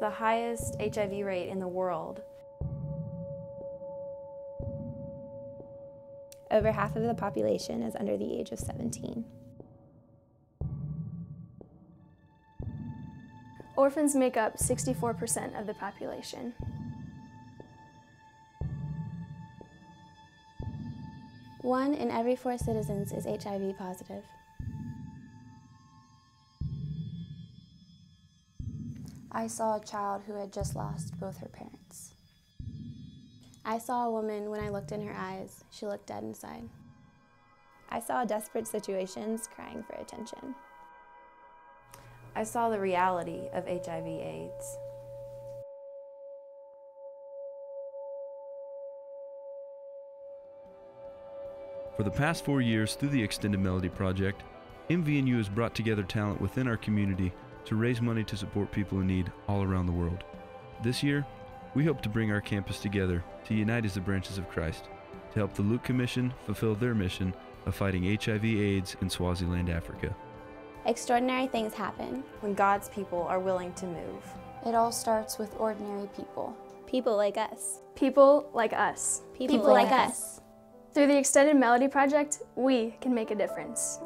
the highest HIV rate in the world. Over half of the population is under the age of 17. Orphans make up 64% of the population. One in every four citizens is HIV positive. I saw a child who had just lost both her parents. I saw a woman when I looked in her eyes, she looked dead inside. I saw desperate situations crying for attention. I saw the reality of HIV AIDS. For the past four years through the Extended Melody Project, MVNU has brought together talent within our community to raise money to support people in need all around the world. This year, we hope to bring our campus together to unite as the branches of Christ to help the Luke Commission fulfill their mission of fighting HIV AIDS in Swaziland, Africa. Extraordinary things happen. When God's people are willing to move. It all starts with ordinary people. People like us. People like us. People, people like, like us. Through the Extended Melody Project, we can make a difference.